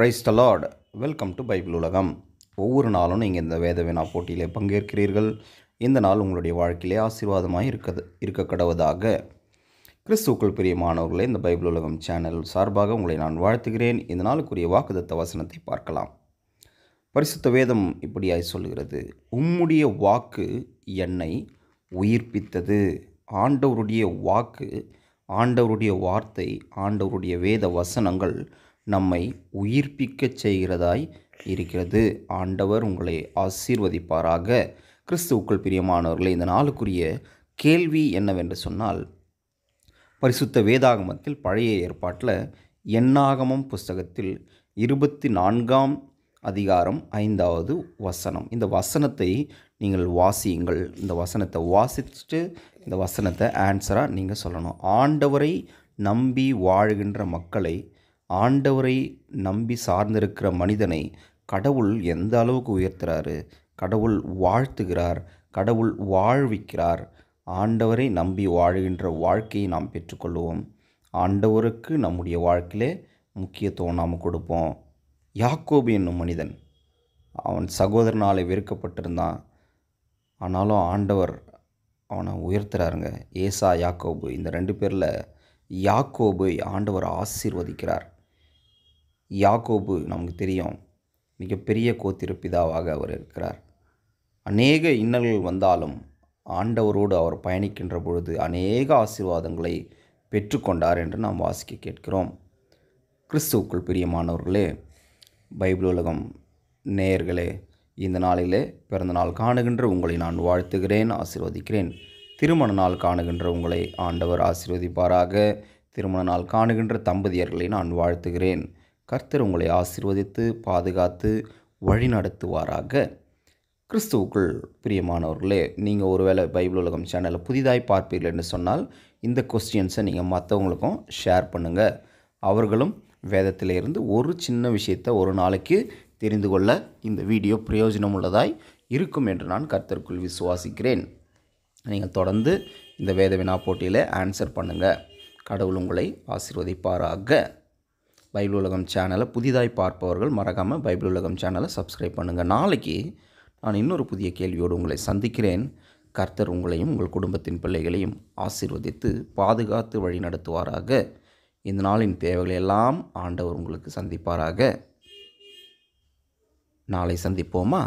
Praise the lord welcome to Bible உலகம் ஒவ்வொரு நாளும் நீங்கள் இந்த வேத வினா போட்டியிலே பங்கேற்கிறீர்கள். இந்த நாள் உங்களுடைய வாழ்க்கையிலே ஆசீர்வாதமாக இருக்கது இருக்க கடவுதாக கிறிஸ்துக்கள் பிரியமானவர்களே இந்த பைபிள் உலகம் சேனல் சார்பாக உங்களை நான் வாழ்த்துகிறேன். இந்த நாளுக்குரிய வாக்குதத்த வசனத்தை பார்க்கலாம். பரிசுத்த வேதம் இப்படியாய் சொல்கிறது உம்முடைய வாக்கு என்னை உயிர்ப்பித்தது. ஆண்டவருடைய வாக்கு ஆண்டவருடைய வார்த்தை ஆண்டவருடைய வேத வசனங்கள் நம்மை உயிர்ப்பிக்கச் செய்கிறதாய் இருக்கிறது. ஆண்டவர் உங்களை ஆசீர்வதிப்பாராக. கிறிஸ்துவுக்குள் பிரியமானவர்களே இந்த நாளுக்குரிய கேள்வி என்னவென்று சொன்னால் பரிசுத்த வேதாகமத்தில் பழைய ஏற்பாட்டில் எண்ணாகமம் புஸ்தகத்தில் இருபத்தி நான்காம் அதிகாரம் ஐந்தாவது வசனம். இந்த வசனத்தை நீங்கள் வாசியுங்கள். இந்த வசனத்தை வாசிச்சுட்டு இந்த வசனத்தை ஆன்சராக நீங்கள் சொல்லணும். ஆண்டவரை நம்பி வாழுகின்ற மக்களை ஆண்டவரை நம்பி சார்ந்திருக்கிற மனிதனை கடவுள் எந்த அளவுக்கு உயர்த்துறாரு? கடவுள் வாழ்த்துகிறார் கடவுள் வாழ்விக்கிறார். ஆண்டவரை நம்பி வாழுகின்ற வாழ்க்கையை நாம் பெற்றுக்கொள்வோம். ஆண்டவருக்கு நம்முடைய வாழ்க்கையிலே முக்கியத்துவம் நாம் கொடுப்போம். யாக்கோபு என்னும் மனிதன் அவன் சகோதரனால் வெறுக்கப்பட்டிருந்தான். ஆனாலும் ஆண்டவர் அவனை உயர்த்துறாருங்க. ஏசா யாக்கோபு இந்த ரெண்டு பேரில் யாக்கோபு ஆண்டவர் ஆசீர்வதிக்கிறார். யாக்கோபு நமக்கு தெரியும். மிகப்பெரிய கோத்திர பிதாவாக அவர் இருக்கிறார். அநேக இன்னல்கள் வந்தாலும் ஆண்டவரோடு அவர் பயணிக்கின்ற பொழுது அநேக ஆசீர்வாதங்களை பெற்றுக்கொண்டார் என்று நாம் வாசிக்க கேட்கிறோம். கிறிஸ்துவுக்குள் பிரியமானவர்களே பைபிள் உலகம் நேயர்களே இந்த நாளிலே பிறந்த நாள் காணுகின்ற உங்களை நான் வாழ்த்துகிறேன் ஆசிர்வதிக்கிறேன். திருமண நாள் காணுகின்ற உங்களை ஆண்டவர் ஆசீர்வதிப்பாராக. திருமண நாள் காணுகின்ற தம்பதியர்களை நான் வாழ்த்துகிறேன். கர்த்தர் உங்களை ஆசீர்வதித்து பாதுகாத்து வழிநடத்துவாராக. கிறிஸ்துவுக்குள் பிரியமானவர்களே நீங்கள் ஒருவேளை பைபிள் உலகம் சேனலை புதிதாய் பார்ப்பீர்கள் என்று சொன்னால் இந்த கொஸ்டின்ஸை நீங்கள் மற்றவங்களுக்கும் ஷேர் பண்ணுங்கள் அவர்களும் வேதத்திலிருந்து ஒரு சின்ன விஷயத்தை ஒரு நாளைக்கு தெரிந்து கொள்ள இந்த வீடியோ பிரயோஜனம் உள்ளதாய் இருக்கும் என்று நான் கர்த்தருக்குள் விசுவாசிக்கிறேன். நீங்கள் தொடர்ந்து இந்த வேத வினா போட்டியில் ஆன்சர் பண்ணுங்கள் கடவுள் உங்களை ஆசிர்வதிப்பாராக. பைபிள் உலகம் சேனலை புதிதாய் பார்ப்பவர்கள் மறக்காமல் பைபிள் உலகம் சேனலை சப்ஸ்கிரைப் பண்ணுங்கள் நாளைக்கு நான் இன்னொரு புதிய கேள்வியோடு உங்களை சந்திக்கிறேன். கர்த்தர் உங்களையும் உங்கள் குடும்பத்தின் பிள்ளைகளையும் ஆசீர்வதித்து பாதுகாத்து வழி நடத்துவாராக. இந்த நாளின் தேவைகளை எல்லாம் ஆண்டவர் உங்களுக்கு சந்திப்பாராக. நாளை சந்திப்போமா?